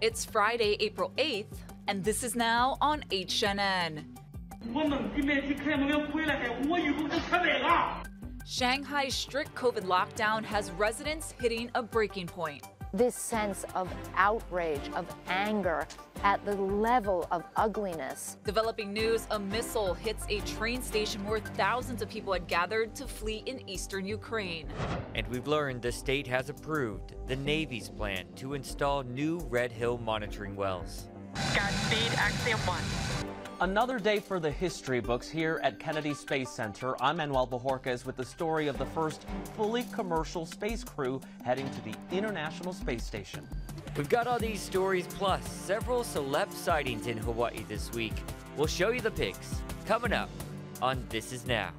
It's Friday, April 8th, and this is now on HNN. Shanghai's strict COVID lockdown has residents hitting a breaking point. This sense of outrage, of anger at the level of ugliness. Developing news a missile hits a train station where thousands of people had gathered to flee in eastern Ukraine. And we've learned the state has approved the Navy's plan to install new Red Hill monitoring wells. Godspeed, Axiom 1. Another day for the history books here at Kennedy Space Center. I'm Manuel Bojorquez with the story of the first fully commercial space crew heading to the International Space Station. We've got all these stories plus several celeb sightings in Hawaii this week. We'll show you the pics coming up on This Is Now.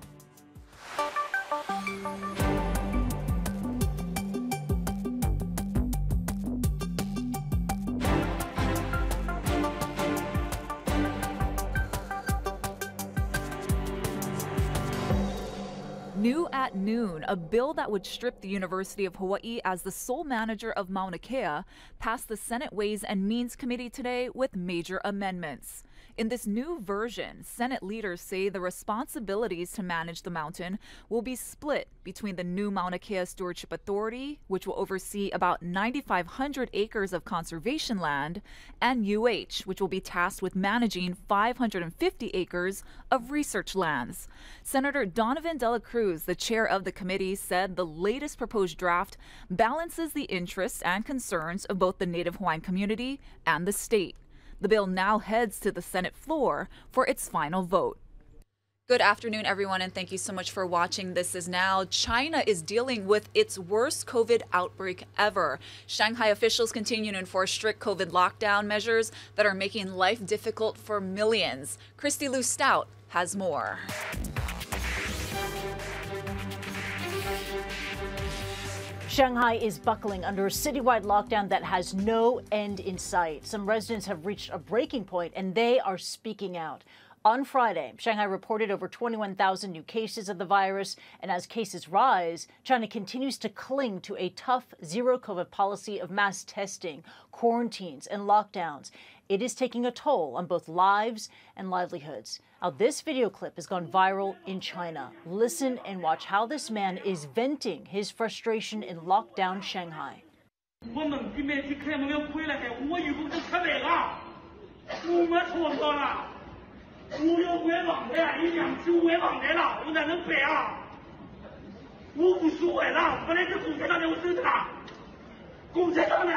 At noon, a bill that would strip the University of Hawaii as the sole manager of Mauna Kea passed the Senate Ways and Means Committee today with major amendments. In this new version, Senate leaders say the responsibilities to manage the mountain will be split between the new Mauna Kea Stewardship Authority, which will oversee about 9,500 acres of conservation land, and UH, which will be tasked with managing 550 acres of research lands. Senator Donovan Dela Cruz, the chair of the committee, said the latest proposed draft balances the interests and concerns of both the Native Hawaiian community and the state. The bill now heads to the Senate floor for its final vote. Good afternoon, everyone, and thank you so much for watching. This is now. China is dealing with its worst COVID outbreak ever. Shanghai officials continue to enforce strict COVID lockdown measures that are making life difficult for millions. Kristie Lu Stout has more. Shanghai is buckling under a citywide lockdown that has no end in sight. Some residents have reached a breaking point and they are speaking out. On Friday, Shanghai reported over 21,000 new cases of the virus, and as cases rise, China continues to cling to a tough zero COVID policy of mass testing, quarantines, and lockdowns. It is taking a toll on both lives and livelihoods. Now, this video clip has gone viral in China. Listen and watch how this man is venting his frustration in lockdown Shanghai. 我们这边去开门了回来还，我以后就撤北了，我没错过了，我要外忘的，一两是外忘的了，我哪能背啊？我无所谓了，本来是共产党在我手上，共产党呢？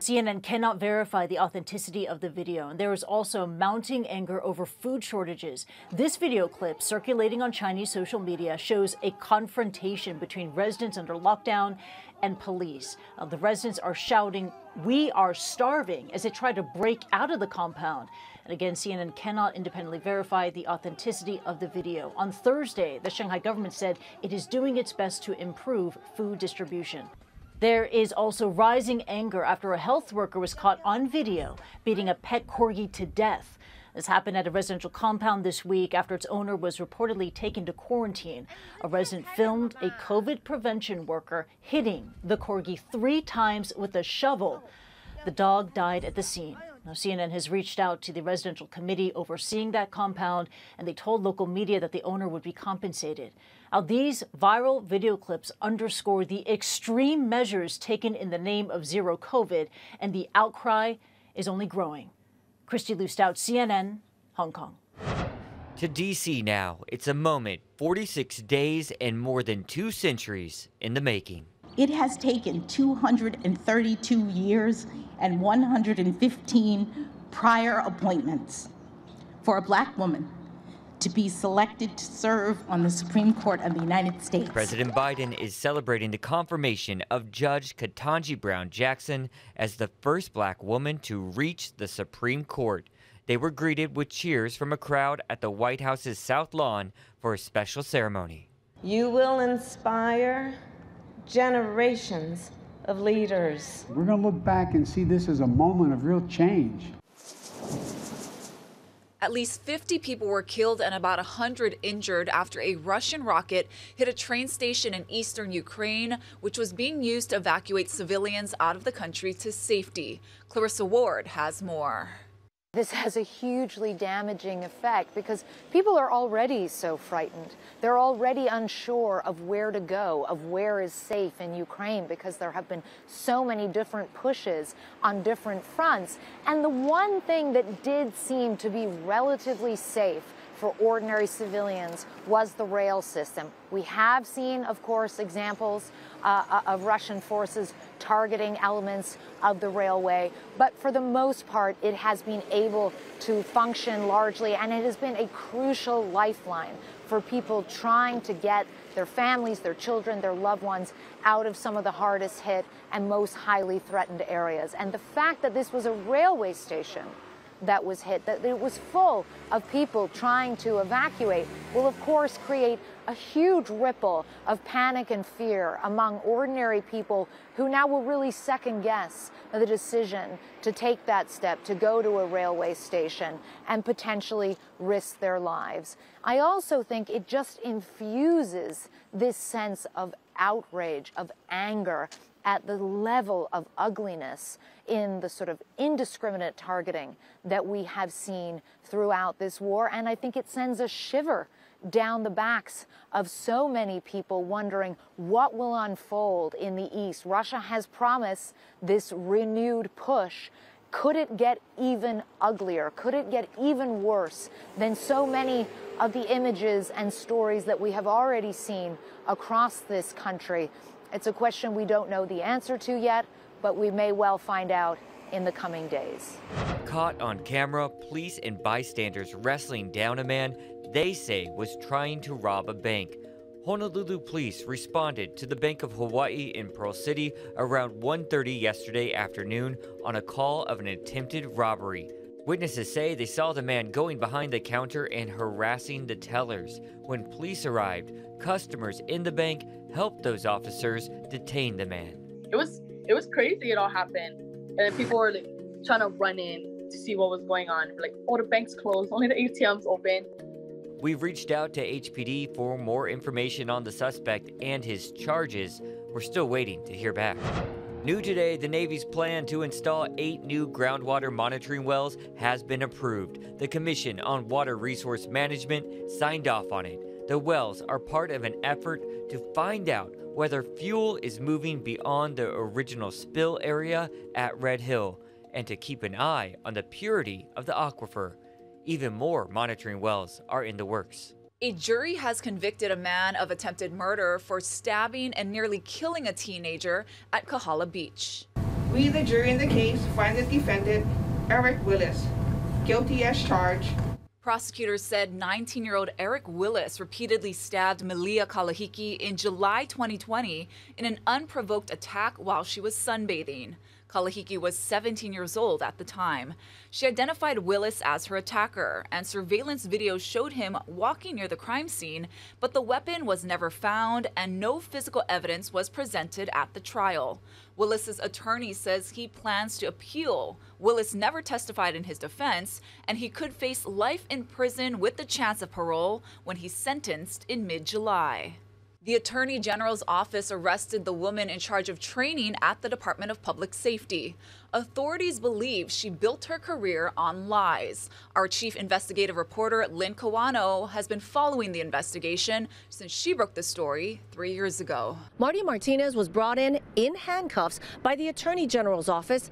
CNN cannot verify the authenticity of the video, and there is also mounting anger over food shortages. This video clip circulating on Chinese social media shows a confrontation between residents under lockdown and police. Uh, the residents are shouting, We are starving, as they try to break out of the compound. And again, CNN cannot independently verify the authenticity of the video. On Thursday, the Shanghai government said it is doing its best to improve food distribution. There is also rising anger after a health worker was caught on video beating a pet corgi to death. This happened at a residential compound this week after its owner was reportedly taken to quarantine. A resident filmed a COVID prevention worker hitting the corgi three times with a shovel. The dog died at the scene. Now, CNN has reached out to the residential committee overseeing that compound, and they told local media that the owner would be compensated. Now, these viral video clips underscore the extreme measures taken in the name of zero COVID, and the outcry is only growing. Kristie Lu Stout, CNN, Hong Kong. To DC now, it's a moment 46 days and more than two centuries in the making. It has taken 232 years and 115 prior appointments for a black woman to be selected to serve on the Supreme Court of the United States. President Biden is celebrating the confirmation of Judge Ketanji Brown Jackson as the first black woman to reach the Supreme Court. They were greeted with cheers from a crowd at the White House's South Lawn for a special ceremony. You will inspire generations of leaders. We're going to look back and see this as a moment of real change. At least 50 people were killed and about 100 injured after a Russian rocket hit a train station in eastern Ukraine, which was being used to evacuate civilians out of the country to safety. Clarissa Ward has more. This has a hugely damaging effect because people are already so frightened. They're already unsure of where to go, of where is safe in Ukraine because there have been so many different pushes on different fronts. And the one thing that did seem to be relatively safe for ordinary civilians was the rail system. We have seen, of course, examples uh, uh, of Russian forces targeting elements of the railway, but for the most part, it has been able to function largely, and it has been a crucial lifeline for people trying to get their families, their children, their loved ones out of some of the hardest hit and most highly threatened areas. And the fact that this was a railway station that was hit, that it was full of people trying to evacuate, will of course create a huge ripple of panic and fear among ordinary people who now will really second guess the decision to take that step to go to a railway station and potentially risk their lives. I also think it just infuses this sense of outrage, of anger at the level of ugliness in the sort of indiscriminate targeting that we have seen throughout this war. And I think it sends a shiver down the backs of so many people wondering what will unfold in the East. Russia has promised this renewed push. Could it get even uglier? Could it get even worse than so many of the images and stories that we have already seen across this country? It's a question we don't know the answer to yet, but we may well find out in the coming days. Caught on camera, police and bystanders wrestling down a man they say was trying to rob a bank. Honolulu police responded to the Bank of Hawaii in Pearl City around 1:30 yesterday afternoon on a call of an attempted robbery. Witnesses say they saw the man going behind the counter and harassing the tellers. When police arrived, customers in the bank helped those officers detain the man. It was it was crazy. It all happened, and then people were like trying to run in to see what was going on. Like, oh, the bank's closed. Only the ATM's open. We've reached out to HPD for more information on the suspect and his charges. We're still waiting to hear back. New today, the Navy's plan to install eight new groundwater monitoring wells has been approved. The Commission on Water Resource Management signed off on it. The wells are part of an effort to find out whether fuel is moving beyond the original spill area at Red Hill and to keep an eye on the purity of the aquifer. Even more monitoring wells are in the works. A jury has convicted a man of attempted murder for stabbing and nearly killing a teenager at Kahala Beach. We, the jury in the case, find the defendant, Eric Willis, guilty as charged. Prosecutors said 19 year old Eric Willis repeatedly stabbed Melia Kalahiki in July 2020 in an unprovoked attack while she was sunbathing. Kalahiki was 17 years old at the time. She identified Willis as her attacker, and surveillance video showed him walking near the crime scene, but the weapon was never found and no physical evidence was presented at the trial. Willis's attorney says he plans to appeal. Willis never testified in his defense, and he could face life in prison with the chance of parole when he's sentenced in mid July. The Attorney General's office arrested the woman in charge of training at the Department of Public Safety. Authorities believe she built her career on lies. Our chief investigative reporter, Lynn Kawano, has been following the investigation since she broke the story three years ago. Marty Martinez was brought in in handcuffs by the Attorney General's office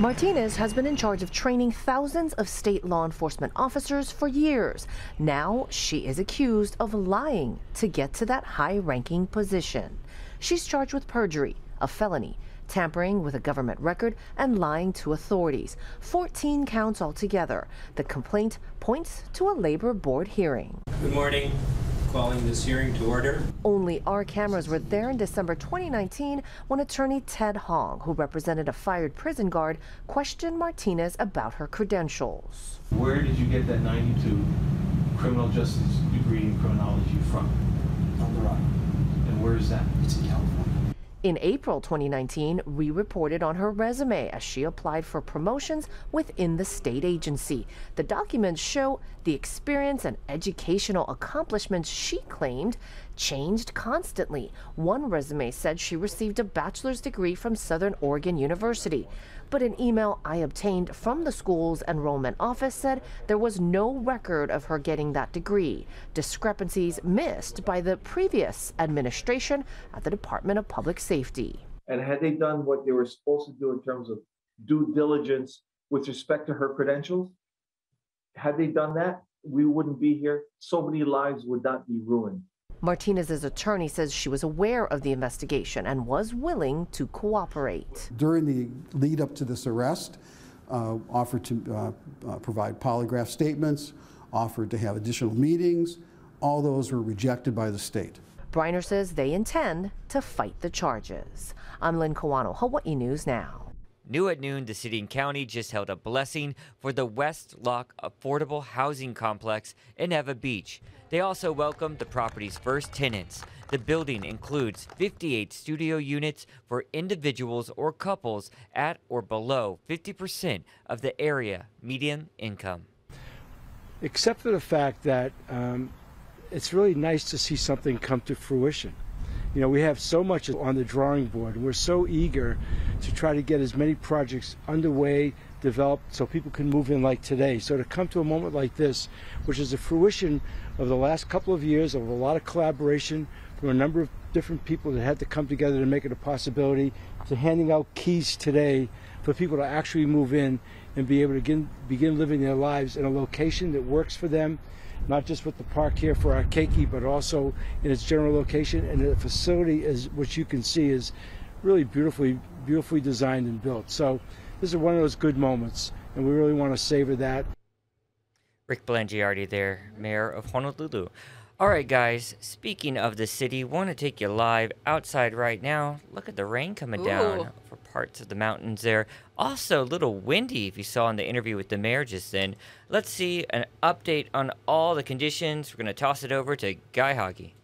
Martinez has been in charge of training thousands of state law enforcement officers for years. Now she is accused of lying to get to that high ranking position. She's charged with perjury, a felony, tampering with a government record, and lying to authorities. 14 counts altogether. The complaint points to a labor board hearing. Good morning calling this hearing to order. Only our cameras were there in December 2019 when attorney Ted Hong, who represented a fired prison guard, questioned Martinez about her credentials. Where did you get that 92 criminal justice degree in criminology from? On the rock. And where is that? It's in California. In April 2019, we reported on her resume as she applied for promotions within the state agency. The documents show the experience and educational accomplishments she claimed changed constantly. One resume said she received a bachelor's degree from Southern Oregon University but an email I obtained from the school's enrollment office said there was no record of her getting that degree, discrepancies missed by the previous administration at the Department of Public Safety. And had they done what they were supposed to do in terms of due diligence with respect to her credentials, had they done that, we wouldn't be here. So many lives would not be ruined. Martinez's attorney says she was aware of the investigation and was willing to cooperate. During the lead up to this arrest, uh, offered to uh, uh, provide polygraph statements, offered to have additional meetings. All those were rejected by the state. Briner says they intend to fight the charges. I'm Lynn Kawano, Hawaii News Now. New at noon, the city and county just held a blessing for the West Loch Affordable Housing Complex in Ewa Beach. They also welcomed the property's first tenants. The building includes 58 studio units for individuals or couples at or below 50% of the area median income. Except for the fact that um, it's really nice to see something come to fruition. You know, we have so much on the drawing board, and we're so eager to try to get as many projects underway, developed, so people can move in like today. So to come to a moment like this, which is a fruition of the last couple of years of a lot of collaboration from a number of different people that had to come together to make it a possibility, to handing out keys today for people to actually move in and be able to begin, begin living their lives in a location that works for them not just with the park here for our keiki, but also in its general location. And the facility is, which you can see, is really beautifully, beautifully designed and built. So this is one of those good moments, and we really want to savor that. Rick Blangiardi there, Mayor of Honolulu. All right, guys, speaking of the city, want to take you live outside right now. Look at the rain coming Ooh. down for parts of the mountains there. Also, a little windy, if you saw in the interview with the mayor just then. Let's see an update on all the conditions. We're going to toss it over to Guy Hagi.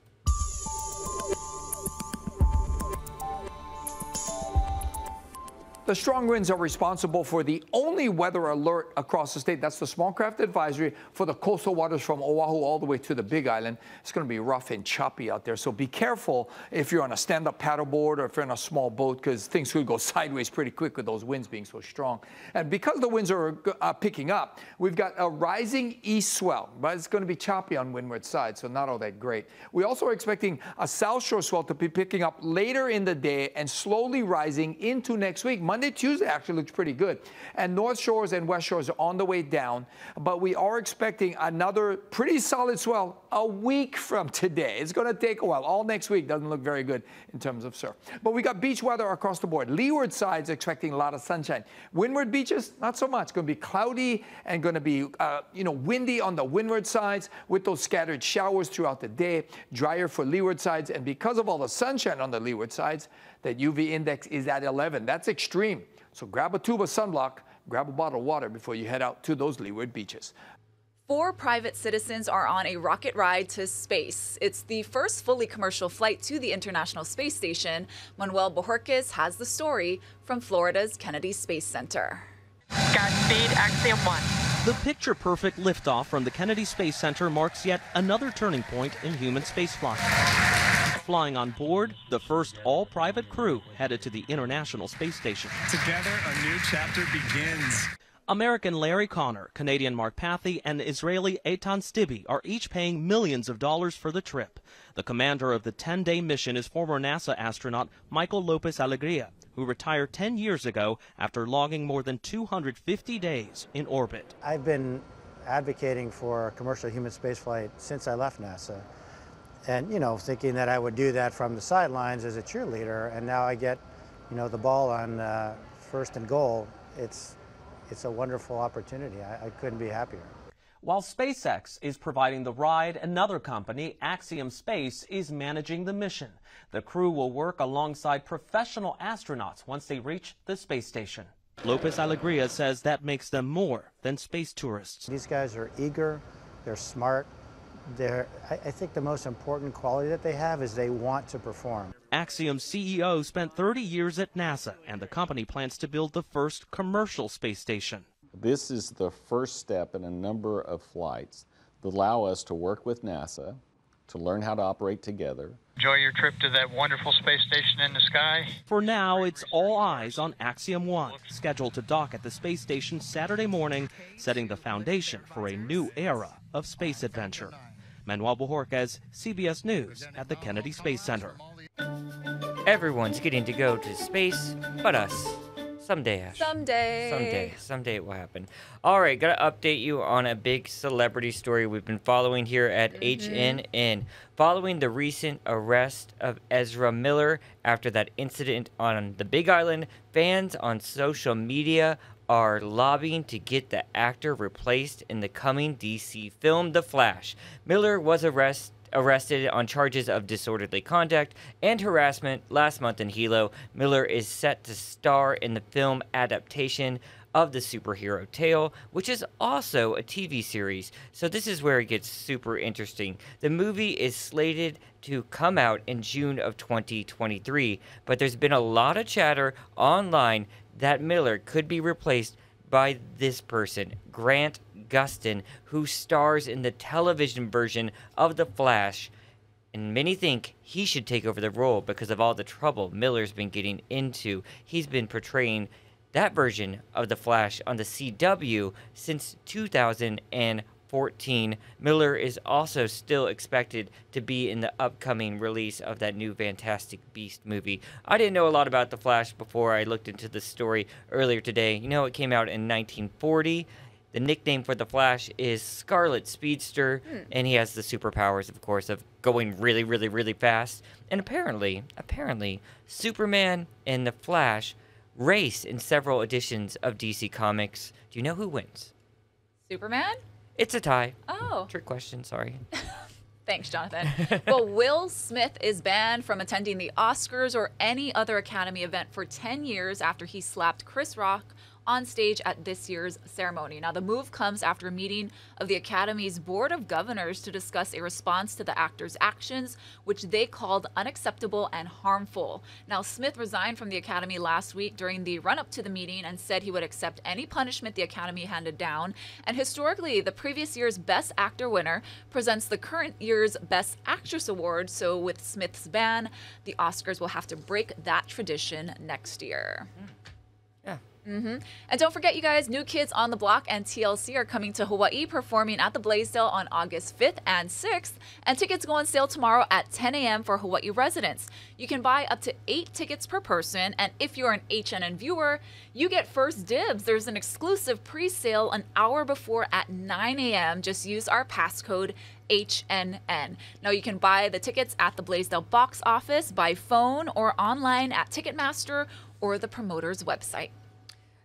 The strong winds are responsible for the only weather alert across the state. That's the small craft advisory for the coastal waters from Oahu all the way to the Big Island. It's going to be rough and choppy out there. So be careful if you're on a stand-up paddleboard or if you're in a small boat because things could go sideways pretty quick with those winds being so strong. And because the winds are uh, picking up, we've got a rising east swell, but it's going to be choppy on windward side, so not all that great. We also are expecting a south shore swell to be picking up later in the day and slowly rising into next week. Monday, Tuesday actually looks pretty good. And North Shores and West Shores are on the way down, but we are expecting another pretty solid swell a week from today. It's going to take a while. All next week doesn't look very good in terms of surf. But we got beach weather across the board. Leeward side's expecting a lot of sunshine. Windward beaches, not so much. Going to be cloudy and going to be, uh, you know, windy on the windward sides with those scattered showers throughout the day. Drier for leeward sides. And because of all the sunshine on the leeward sides, that UV index is at 11. That's extreme. So grab a tube of sunblock, grab a bottle of water before you head out to those leeward beaches. Four private citizens are on a rocket ride to space. It's the first fully commercial flight to the International Space Station. Manuel Bojorquez has the story from Florida's Kennedy Space Center. Godspeed, Axiom 1. The picture perfect liftoff from the Kennedy Space Center marks yet another turning point in human spaceflight. Flying on board, the first all private crew headed to the International Space Station. Together, a new chapter begins. American Larry Connor, Canadian Mark Pathy, and Israeli Eitan Stibbe are each paying millions of dollars for the trip. The commander of the 10 day mission is former NASA astronaut Michael Lopez Alegria, who retired 10 years ago after logging more than 250 days in orbit. I've been advocating for commercial human spaceflight since I left NASA. And, you know, thinking that I would do that from the sidelines as a cheerleader, and now I get, you know, the ball on uh, first and goal. It's it's a wonderful opportunity. I, I couldn't be happier. While SpaceX is providing the ride, another company, Axiom Space, is managing the mission. The crew will work alongside professional astronauts once they reach the space station. Lopez Alegria says that makes them more than space tourists. These guys are eager, they're smart, they're, I, I think the most important quality that they have is they want to perform. Axiom CEO spent 30 years at NASA, and the company plans to build the first commercial space station. This is the first step in a number of flights that allow us to work with NASA to learn how to operate together. Enjoy your trip to that wonderful space station in the sky. For now, it's all eyes on Axiom 1, scheduled to dock at the space station Saturday morning, setting the foundation for a new era of space adventure. Manuel Bojorquez, CBS News at the Kennedy Space Center. Everyone's getting to go to space but us. Someday, Ash. Someday. Someday. Someday it will happen. All right, got to update you on a big celebrity story we've been following here at Mm-hmm. HNN. Following the recent arrest of Ezra Miller after that incident on the Big Island, fans on social media are lobbying to get the actor replaced in the coming DC film The Flash. Miller was arrested arrested on charges of disorderly conduct and harassment last month in Hilo. Miller is set to star in the film adaptation of the superhero tale, which is also a TV series. So this is where it gets super interesting. The movie is slated to come out in June of 2023, but there's been a lot of chatter online that Miller could be replaced by this person, Grant Gustin, who stars in the television version of The Flash. And many think he should take over the role because of all the trouble Miller's been getting into. He's been portraying that version of The Flash on the CW since 2014. Miller is also still expected to be in the upcoming release of that new Fantastic Beast movie. I didn't know a lot about The Flash before I looked into the story earlier today. You know, it came out in 1940. The nickname for the Flash is Scarlet Speedster, hmm. and he has the superpowers, of course, of going really, really, really fast. And apparently, apparently, Superman and the Flash race in several editions of DC Comics. Do you know who wins? Superman? It's a tie. Oh. Trick question, sorry. Thanks, Jonathan. well, Will Smith is banned from attending the Oscars or any other Academy event for 10 years after he slapped Chris Rock on stage at this year's ceremony. Now, the move comes after a meeting of the Academy's Board of Governors to discuss a response to the actor's actions, which they called unacceptable and harmful. Now, Smith resigned from the Academy last week during the run up to the meeting and said he would accept any punishment the Academy handed down. And historically, the previous year's Best Actor winner presents the current year's Best Actress award. So, with Smith's ban, the Oscars will have to break that tradition next year. Mm. Hmm And don't forget, you guys, New Kids on the Block and TLC are coming to Hawaii, performing at the Blaisdell on August 5th and 6th. And tickets go on sale tomorrow at 10 a.m. for Hawaii residents. You can buy up to eight tickets per person. And if you're an HNN viewer, you get first dibs. There's an exclusive pre sale an hour before at 9 a.m. Just use our passcode HNN. Now you can buy the tickets at the Blaisdell box office, by phone, or online at Ticketmaster or the promoter's website.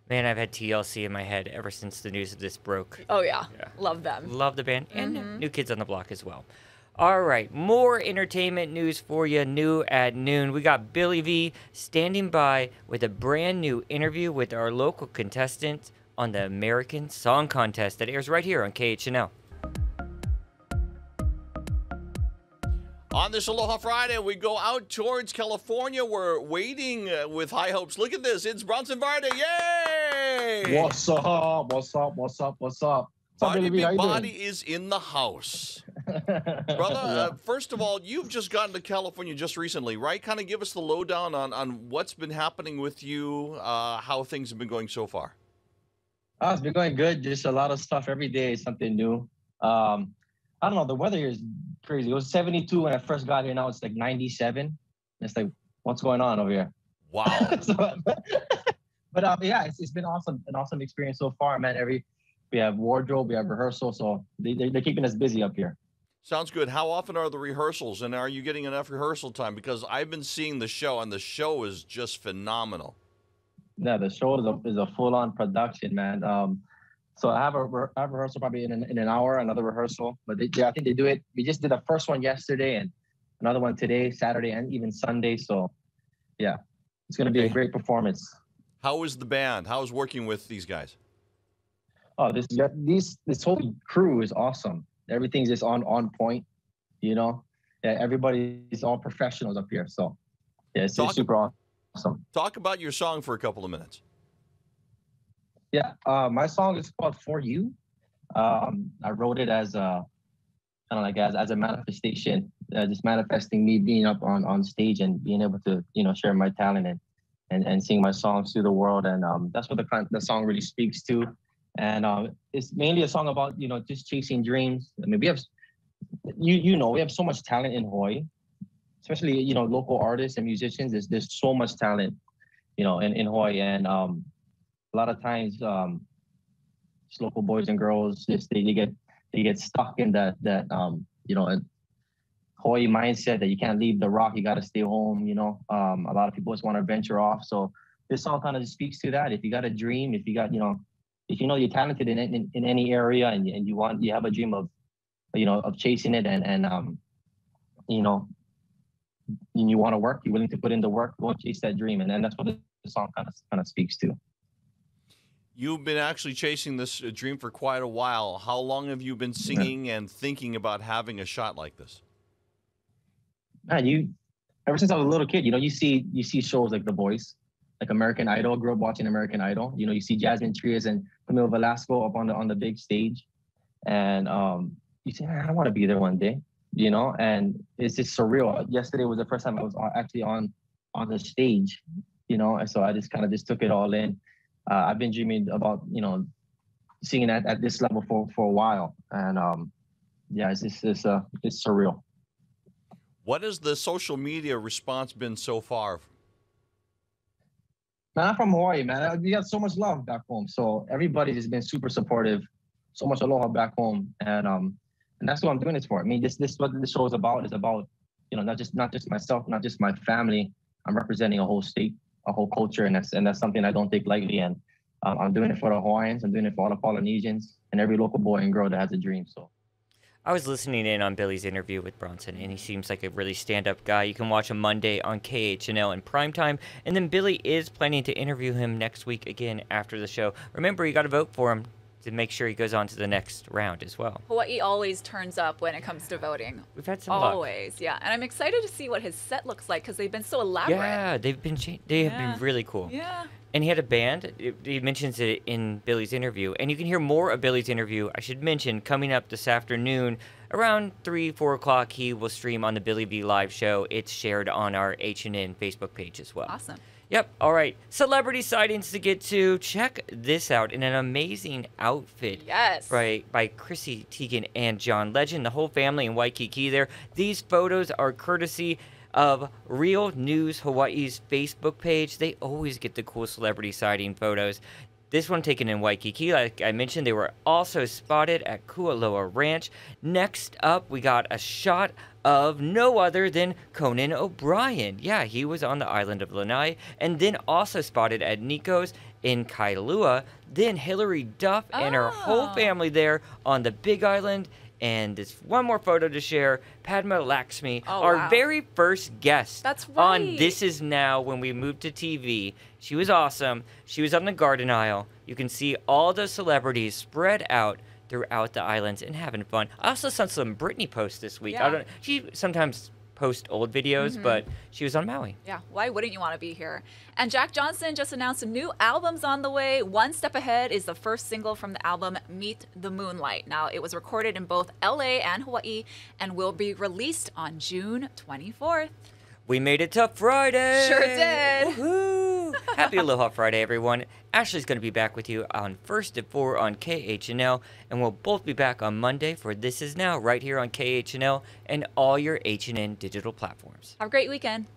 Man, I've had TLC in my head ever since the news of this broke. Oh, yeah. Love them. Love the band and Mhm. New Kids on the Block as well. All right, more entertainment news for you. New at noon, we got Billy V standing by with a brand new interview with our local contestant on the American Song Contest that airs right here on KHNL. On this Aloha Friday, we go out towards California. We're waiting uh, with high hopes. Look at this. It's Bronson Varde. Yay! What's up? What's up? What's up? What's up? What's up, Body B? How Big you doing? Body is in the house. Brother, uh, first of all, you've just gotten to California just recently, right? Kind of give us the lowdown on, on what's been happening with you, uh, how things have been going so far. Oh, it's been going good. Just a lot of stuff every day, something new. Um, I don't know. The weather here is crazy. It was 72 when I first got here. Now it's like 97. It's like, what's going on over here? Wow. So, but um, yeah, it's, it's been awesome. An awesome experience so far, man. Every we have wardrobe, we have rehearsal, so they, they, they're keeping us busy up here. Sounds good. How often are the rehearsals, and are you getting enough rehearsal time? Because I've been seeing the show, and the show is just phenomenal. Yeah, the show is a, is a full on production, man. Um, so I have a, have a rehearsal probably in an, in an hour, another rehearsal. But they, they- I think they do it. We just did the first one yesterday and another one today, Saturday, and even Sunday. So yeah, it's going to be a great performance. How is the band? How is working with these guys? Oh, this these this whole crew is awesome. Everything's just on on point, you know. Yeah, everybody's all professionals up here. So yeah, it's, Talk- super awesome. Talk about your song for a couple of minutes. Yeah, uh, my song is called "For You." Um, I wrote it as a kind of like as, as a manifestation, uh, just manifesting me being up on, on stage and being able to you know share my talent and and, and sing my songs to the world, and um, that's what the the song really speaks to. And um, it's mainly a song about you know just chasing dreams. I mean, we have you you know we have so much talent in Hawaii, especially you know local artists and musicians. There's there's so much talent, you know, in, in Hawaii, and um, a lot of times um, local boys and girls just they, they get they get stuck in that that um you know Hawaii mindset that you can't leave the rock, you got to stay home. You know, um, a lot of people just want to venture off. So this song kind of speaks to that. If you got a dream, if you got you know, if you know you're talented in in, in any area and, and you want you have a dream of you know of chasing it and and um you know and you want to work, you're willing to put in the work, go and chase that dream, and then that's what the song kind of kind of speaks to. You've been actually chasing this uh, dream for quite a while. How long have you been singing and thinking about having a shot like this? Man, you ever since I was a little kid, you know, you see you see shows like The Voice, like American Idol. Grew up watching American Idol. You know, you see Jasmine Trias and Camile Velasco up on the on the big stage, and um, you say, I want to be there one day. You know, and it's just surreal. Yesterday was the first time I was actually on on the stage. You know, and so I just kind of just took it all in. Uh, I've been dreaming about you know singing at, at this level for for a while, and um, yeah, it's just it's uh it's surreal. What has the social media response been so far? Man, I'm from Hawaii, man. We got so much love back home. So everybody has been super supportive. So much aloha back home, and um, and that's what I'm doing this for. I mean, this this what this show is about. Is about you know not just not just myself, not just my family. I'm representing a whole state, a whole culture, and that's and that's something I don't take lightly. And um, I'm doing it for the Hawaiians. I'm doing it for all the Polynesians and every local boy and girl that has a dream. So. I was listening in on Billy's interview with Bronson, and he seems like a really stand-up guy. You can watch him Monday on KHNL in primetime, and then Billy is planning to interview him next week again after the show. Remember, you got to vote for him to make sure he goes on to the next round as well. Hawaii always turns up when it comes to voting. We've had some luck. Always, yeah. And I'm excited to see what his set looks like because they've been so elaborate. Yeah, they've been they have Yeah. been really cool. Yeah. And he had a band. He mentions it in Billy's interview, and you can hear more of Billy's interview. I should mention coming up this afternoon around three, four o'clock. He will stream on the Billy V live show. It's shared on our H and N Facebook page as well. Awesome. Yep. All right. Celebrity sightings to get to. Check this out in an amazing outfit. Yes. Right by Chrissy Teigen and John Legend. The whole family in Waikiki there. These photos are courtesy of Real News Hawaii's Facebook page. They always get the cool celebrity sighting photos. This one taken in Waikiki, like I mentioned, they were also spotted at Kualoa Ranch. Next up, we got a shot of no other than Conan O'Brien. Yeah, he was on the island of Lanai, and then also spotted at Nico's in Kailua. Then Hilary Duff and her whole Oh. family there on the Big Island. And this one more photo to share. Padma Lakshmi, Oh, our wow. very first guest That's on. This Is Now when we moved to TV. She was awesome. She was on the Garden Isle. You can see all the celebrities spread out throughout the islands and having fun. I also saw some Britney posts this week. I Yeah. don't. She sometimes posts old videos, Mhm. but she was on Maui. Yeah, why wouldn't you want to be here? And Jack Johnson just announced a new album's on the way. One Step Ahead is the first single from the album Meet the Moonlight. Now, it was recorded in both LA and Hawaii and will be released on June 24th. We made it to Friday. Sure did. Woohoo! Happy Aloha Friday, everyone. Ashley's going to be back with you on First at 4 on KHNL, and we'll both be back on Monday for This Is Now right here on KHNL and all your H&N digital platforms. Have a great weekend.